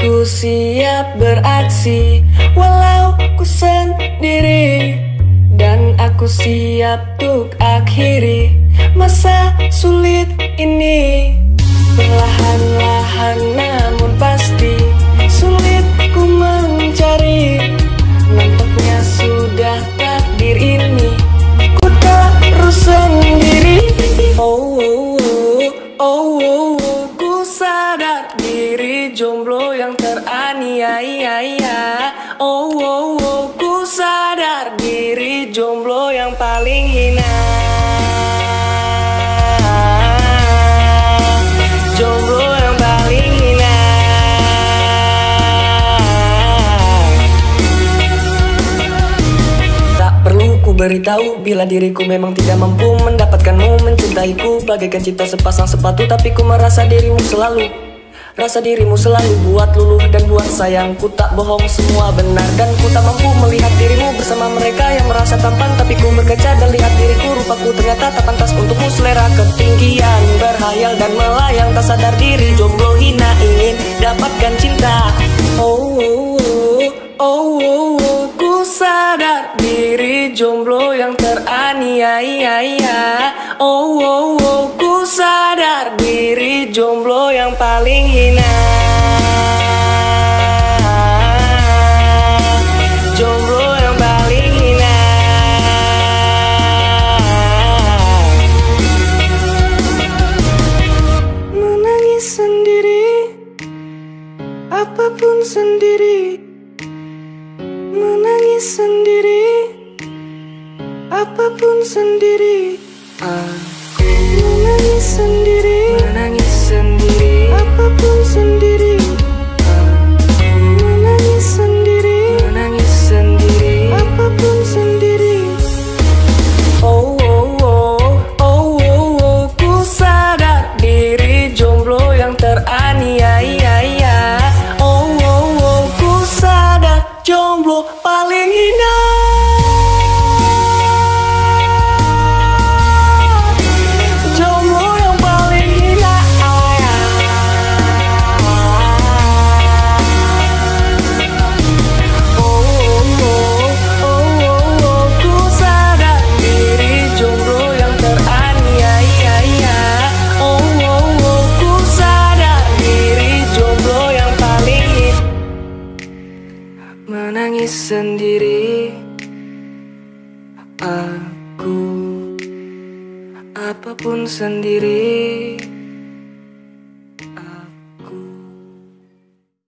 ku siap beraksi Walau ku sendiri. Dan aku siap untuk akhiri Masa sulit sadar diri jomblo yang teraniaya. Oh, oh, oh, ku sadar diri jomblo yang paling hina. Jomblo yang paling Tak perlu ku beritahu bila diriku memang tidak mampu mendapatkanmu. Mencintaiku bagaikan cinta sepasang sepatu tapi ku merasa dirimu selalu Rasa dirimu selalu buat luluh dan buat sayangku tak bohong semua benar Dan ku tak mampu melihat dirimu bersama mereka yang merasa tampan. Tapi ku berkaca dan lihat diriku rupaku ternyata tak pantas untukmu Selera. Ketinggian berhayal dan melayang. Tak sadar diri jomblo hina ingin dapatkan cinta. Oh, oh, oh, oh, oh, oh. ku sadar diri jomblo yang teraniaya. Oh, oh, oh, ku jomblo yang paling hina. Jomblo yang paling hina. Menangis sendiri Apa pun sendiri. Menangis sendiri Apa pun sendiri. Aku teraniaya. Sendiri, aku apa pun sendiri.